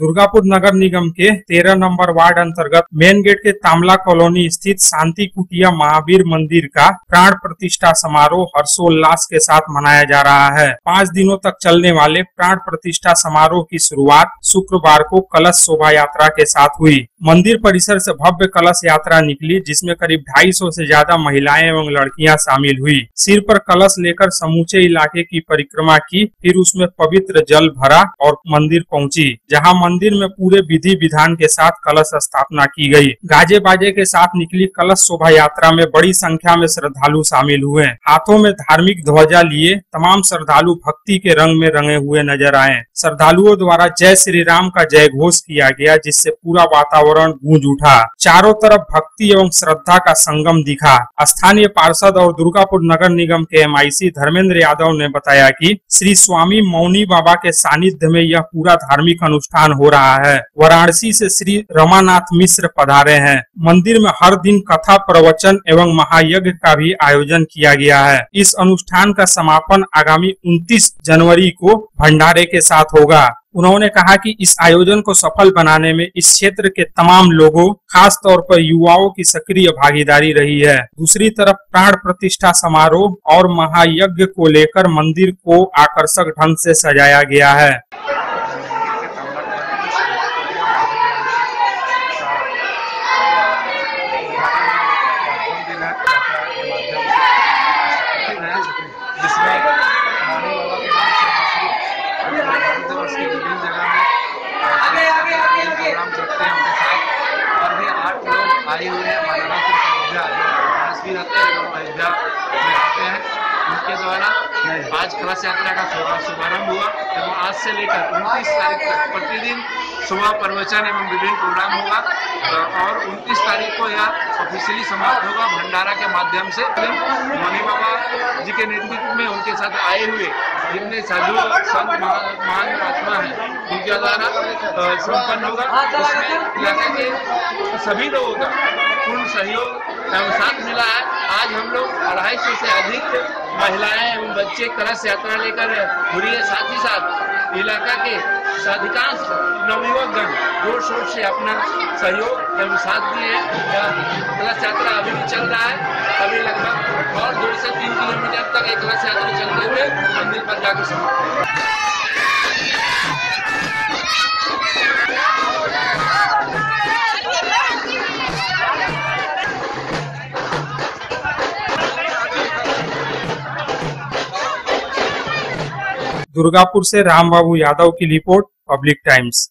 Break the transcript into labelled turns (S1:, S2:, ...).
S1: दुर्गापुर नगर निगम के तेरह नंबर वार्ड अंतर्गत मेन गेट के तामला कॉलोनी स्थित शांति कुटिया महावीर मंदिर का प्राण प्रतिष्ठा समारोह हर्षोल्लास के साथ मनाया जा रहा है। पाँच दिनों तक चलने वाले प्राण प्रतिष्ठा समारोह की शुरुआत शुक्रवार को कलश शोभा यात्रा के साथ हुई। मंदिर परिसर से भव्य कलश यात्रा निकली, जिसमें करीब 250 से ज़्यादा महिलाएँ एवं लड़कियाँ शामिल हुई। सिर पर कलश लेकर समूचे इलाके की परिक्रमा की, फिर उसमें पवित्र जल भरा और मंदिर पहुँची, जहाँ मंदिर में पूरे विधि विधान के साथ कलश स्थापना की गई। गाजे बाजे के साथ निकली कलश शोभा यात्रा में बड़ी संख्या में श्रद्धालु शामिल हुए। हाथों में धार्मिक ध्वजा लिए तमाम श्रद्धालु भक्ति के रंग में रंगे हुए नज़र आए। श्रद्धालुओं द्वारा जय श्री राम का जय घोष किया गया, जिससे पूरा वातावरण गूंज उठा। चारों तरफ़ भक्ति एवं श्रद्धा का संगम दिखा। स्थानीय पार्षद और दुर्गापुर नगर निगम के एमआईसी धर्मेंद्र यादव ने बताया कि श्री स्वामी मौनी बाबा के सानिध्य में यह पूरा धार्मिक अनुष्ठान हो रहा है। वाराणसी से श्री रमानाथ मिश्र पधारे हैं। मंदिर में हर दिन कथा प्रवचन एवं महायज्ञ का भी आयोजन किया गया है। इस अनुष्ठान का समापन आगामी 29 जनवरी को भंडारे के साथ होगा। उन्होंने कहा कि इस आयोजन को सफल बनाने में इस क्षेत्र के तमाम लोगों, खास तौर पर युवाओं की सक्रिय भागीदारी रही है। दूसरी तरफ़ प्राण प्रतिष्ठा समारोह और महायज्ञ को लेकर मंदिर को आकर्षक ढंग से सजाया गया है
S2: जिसमें मानी बाबा के नाम से मशहूर भारत दिवस की विभिन्न जगह में प्रोग्राम चलते हैं उनके साथ और भी आठ लोग आए हुए हैं मानना सिर्फ़ अयोध्या वाराणसी भी हैं लोग अयोध्या में आते हैं उनके द्वारा आज कलश यात्रा का शुभारंभ हुआ। एवं आज से लेकर उनतीस तारीख तक प्रतिदिन सुबह प्रवचन एवं विभिन्न प्रोग्राम होगा। और उनतीस तारीख को यह ऑफिशियली समाप्त होगा भंडारा के माध्यम से। मौनी बाबा जी के नेतृत्व में उनके साथ आए हुए जितने साधु संत महान महात्मा हैं, उनके द्वारा संपन्न होगा। उसमें इलाके के सभी लोगों का पूर्ण सहयोग एवं साथ मिला है। अढ़ाई सौ अधिक महिलाएँ एवं बच्चे कलश यात्रा लेकर हुई है। साथ ही साथ इलाका के अधिकांश नवयुवक गण ज़ोर शोर से अपना सहयोग एवं साथ दिए कलश यात्रा अभी भी चल रहा है। अभी लगभग और दो से तीन किलोमीटर तक एक कलश यात्रा चलते हुए मंदिर पर जाकर समाप्त
S1: दुर्गापुर से राम बाबू यादव की रिपोर्ट पब्लिक टाइम्स।